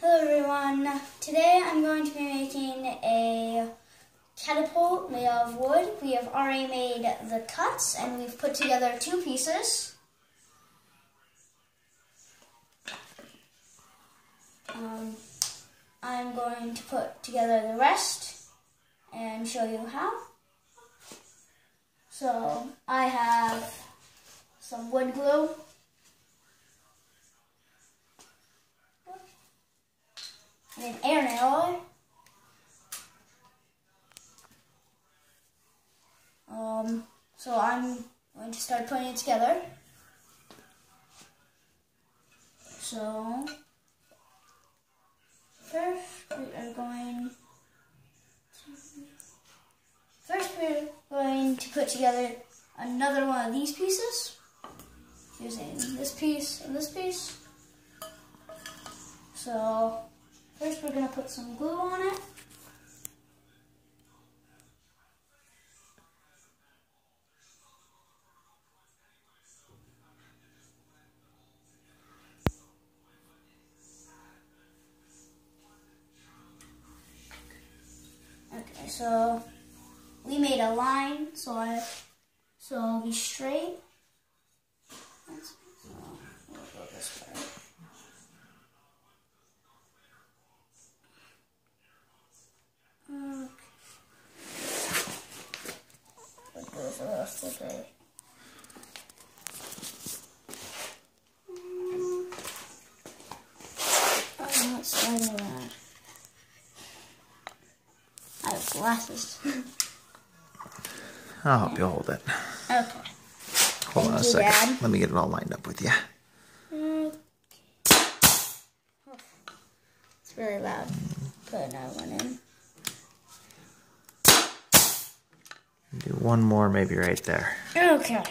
Hello everyone. Today I'm going to be making a catapult made of wood. We have already made the cuts and we've put together two pieces. Um, I'm going to put together the rest and show you how. So I have some wood glue an air nail. Um, so I'm going to start putting it together. So first we are going to, first we're going to put together another one of these pieces using this piece and this piece. So First, we're going to put some glue on it. Okay, so we made a line, so I so it'll be straight. Let's, so we'll go this way. For the rest of the day. I'm not sliding around. I have glasses. I'll help you hold it. Okay. Hold Thank on a you, second. Dad. Let me get it all lined up with you. Okay. It's really loud. Put another one in. Do one more, maybe right there. Okay.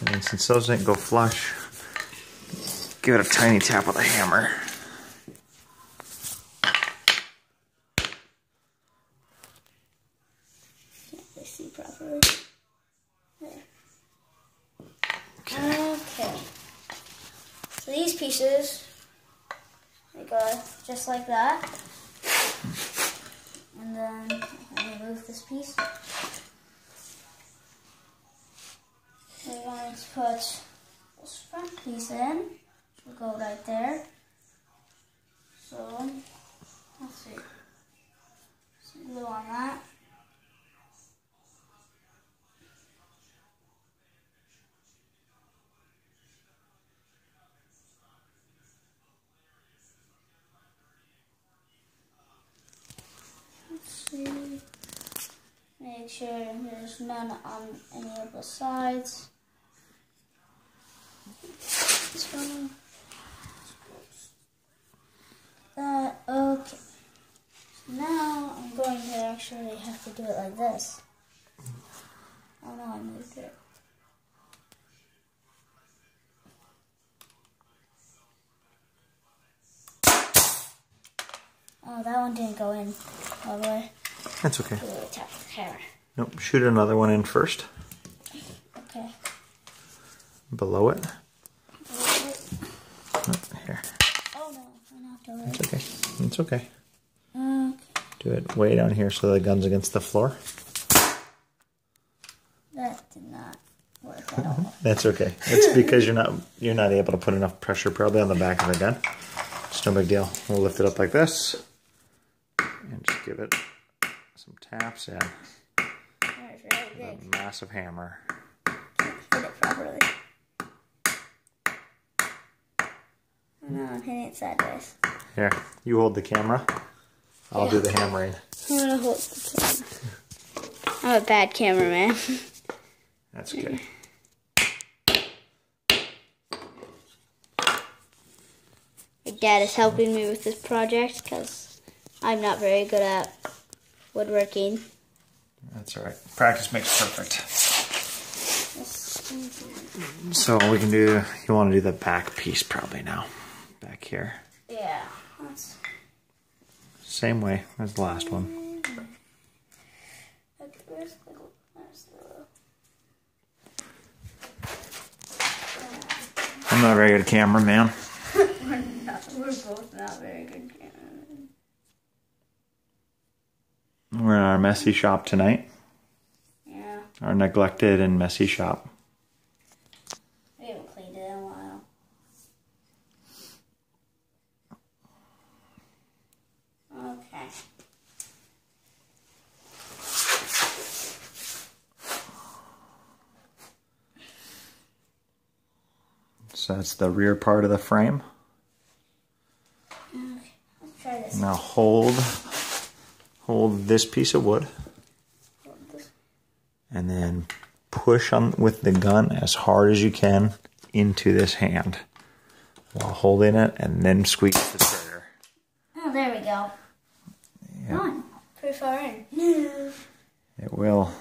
And then since those didn't go flush, give it a tiny tap with a hammer. Can't see properly. Okay. So these pieces, they uh, go just like that. And then remove this piece. We're going to put this front piece in, which will go right there. So, let's see. Some glue on that. Let's see. Make sure there's none on any of the sides. That, uh, okay. Now I'm going to actually have to do it like this. Oh no, I moved it. Oh, that one didn't go in all the way. That's okay. Ooh, tap the camera. Nope, shoot another one in first. Okay. Below it. Oh, here. Oh no, I knocked over It's it. okay. It's okay. Okay. Do it way down here so the gun's against the floor. That did not work at mm-hmm. all. That's okay. It's because you're not you're not able to put enough pressure probably on the back of the gun. It's no big deal. We'll lift it up like this and just give it some taps and That was really a massive hammer. Hit it properly. Oh no, I'm hitting it sideways. Here, you hold the camera. I'll do the hammering. I'm gonna hold the camera. I'm a bad cameraman. That's okay. Mm. My dad is helping me with this project because I'm not very good at woodworking. That's all right. Practice makes perfect. So we can do. You want to do the back piece probably now. Back here. Yeah. That's, Same way as the last one. okay, where's the, where's the, I'm not a very good cameraman. we're, not, we're both not very good We're in our messy shop tonight. Yeah, Our neglected and messy shop. we haven't cleaned it in a while. Okay. So that's the rear part of the frame. Okay, let's try this. Now hold hold this piece of wood and then push on with the gun as hard as you can into this hand while holding it and then squeeze the trigger. Oh, there we go. Yeah. On. Pretty far in. It will.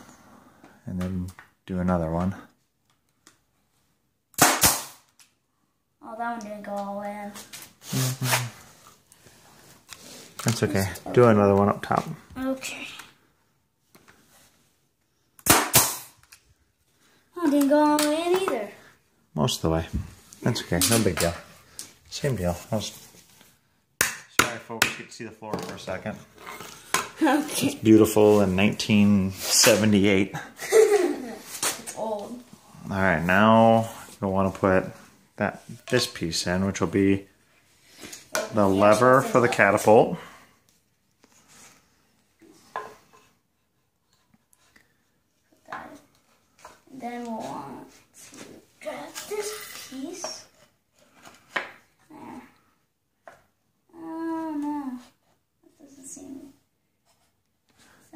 And then do another one. Oh, that one didn't go all the way in. Mm-hmm. That's okay. Do another one up top. Okay. Oh, didn't go all the way in either. Most of the way. That's okay. No big deal. Same deal. I was... Sorry, folks. You can see the floor for a second. Okay. Beautiful in 1978. It's old. All right, now you'll want to put that this piece in, which will be the lever for the catapult. Got it. Then we'll want to grab this piece. There. Oh no. That doesn't seem.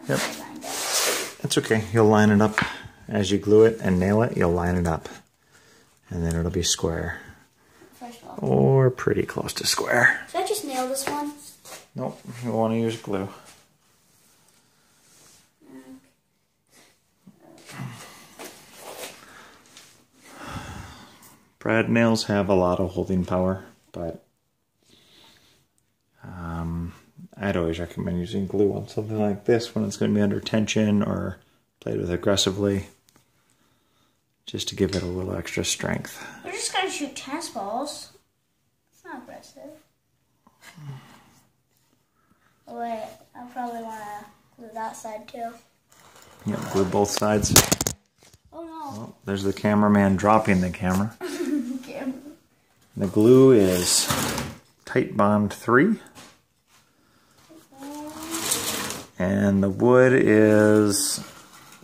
Yep. somehow lined up. It's okay. You'll line it up as you glue it and nail it. You'll line it up, and then it'll be square First of all. or pretty close to square. Should I just nail this one? Nope. You want to use glue. Brad nails have a lot of holding power, but um, I'd always recommend using glue on something like this when it's going to be under tension or played with aggressively, just to give it a little extra strength. We're just gonna shoot tennis balls. It's not aggressive. Oh, wait, I probably wanna glue that side too. Yeah, glue both sides. Oh no. Oh, there's the cameraman dropping the camera. The glue is Titebond 3. And the wood is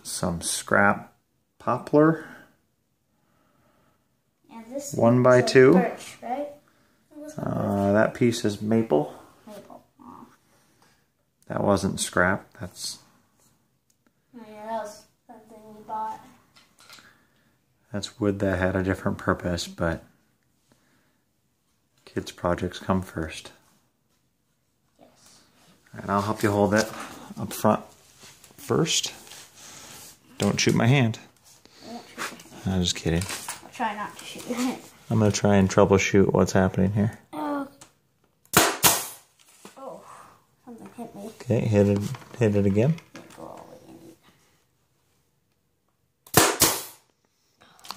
some scrap poplar. This One by two. Birch, right? That? Uh, that piece is maple. Maple. Oh. That wasn't scrap. That's Oh, yeah, that was something we bought. that's wood that had a different purpose, but kids' projects come first. Yes. And I'll help you hold it up front first. Don't shoot my hand. I won't shoot it. I'm just kidding. I'll try not to shoot it. I'm gonna try and troubleshoot what's happening here. Oh. Oh. Something hit me. Okay, hit it, hit it again. Didn't go all the way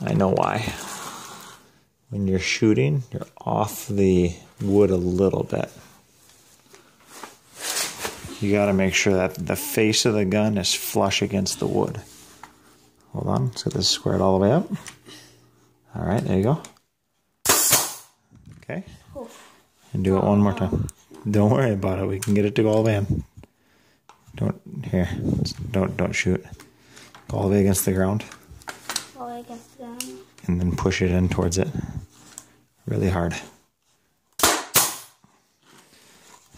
in. I know why. When you're shooting, you're off the wood a little bit. You gotta make sure that the face of the gun is flush against the wood. Hold on, let's get this squared all the way up. All right, there you go. Okay, and do it one more time. Don't worry about it. We can get it to go all the way in. Don't here. Don't don't shoot. Go all the way against the ground. All the way against the ground. and then push it in towards it really hard.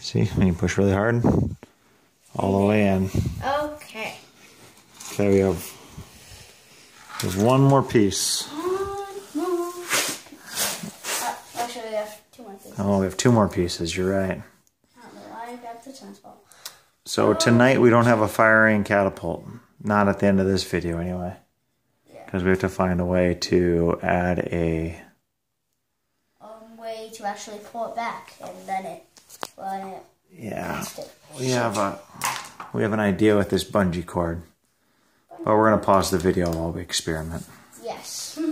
See, when you push really hard, all the way in. Okay. Okay, we have there's one more piece. Uh, actually, we have two more things. Oh, we have two more pieces. You're right. I don't know why I grabbed the. So tonight we don't have a firing catapult. Not at the end of this video, anyway, Yeah. because we have to find a way to add a. Um, way to actually pull it back and then it, when it, Yeah, we have a we have an idea with this bungee cord, but we're gonna pause the video while we experiment. Yes.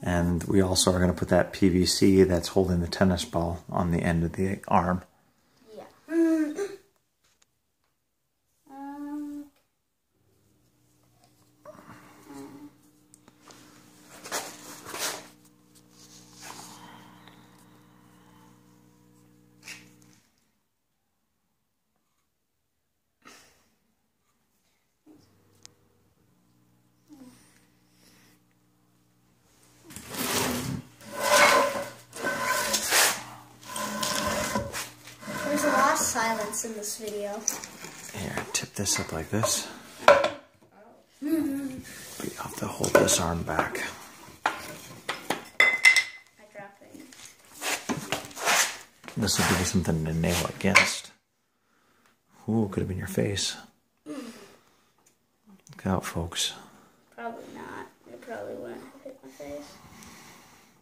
And we also are going to put that PVC that's holding the tennis ball on the end of the arm. Yeah. um, there's a lot of silence in this video. Here, tip this up like this. Mm-hmm. But you have to hold this arm back. I dropped it. This will give you something to nail against. Ooh, could have been your face. Mm. Look out, folks. Probably not. It probably wouldn't have hit my face.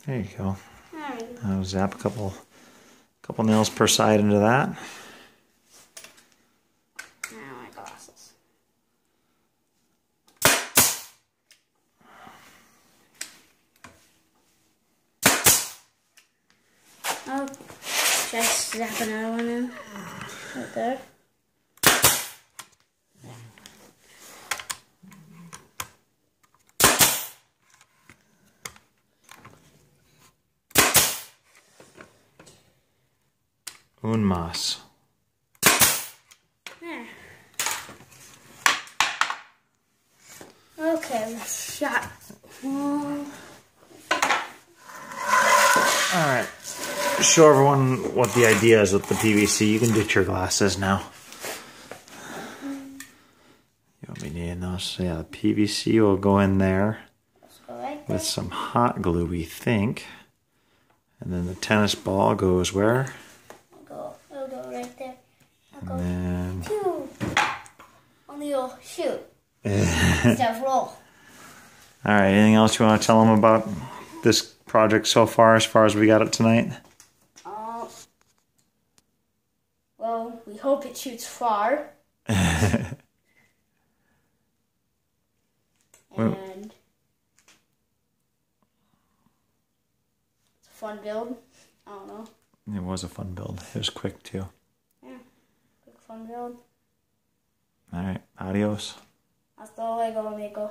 There you go. There you go. I'll zap a couple, couple nails per side into that. My glasses. Oh, just zap another one in. Right there. Un mas. There. Okay, let's shot. All right. Show everyone what the idea is with the PVC. You can ditch your glasses now. You won't be needing those. So yeah, the PVC will go in there Let's go right there. with some hot glue, we think. And then the tennis ball goes where? I'll go. It'll go right there. I'll And go. then Pew. Only you'll shoot. Instead of roll. All right. Anything else you want to tell them about this project so far, as far as we got it tonight? Uh, well, we hope it shoots far. Well- and it's a fun build. I don't know. It was a fun build. It was quick too. Yeah, quick fun build. All right. Adios. Hasta luego, amigo.